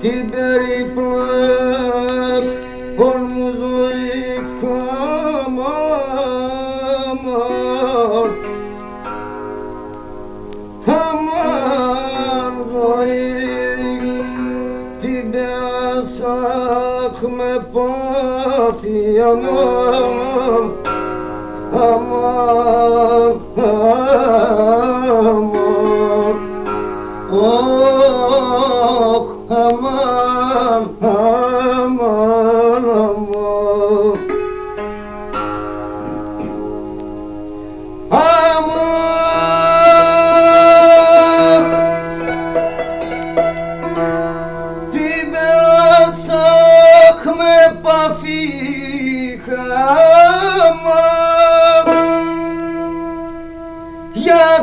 Tiberi me patiyanam aman aman oh aman.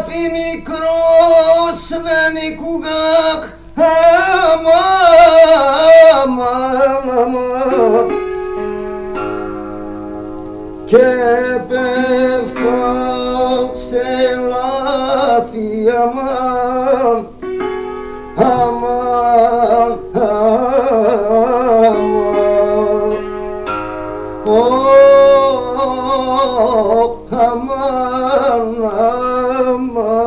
πει μικρός δεν οικουγάκ. Ε, άμα, άμα, άμα, και πέφτω σε λάθη αμάν, αμάν, αμάν, ο, αμάν, αμάν. Come on.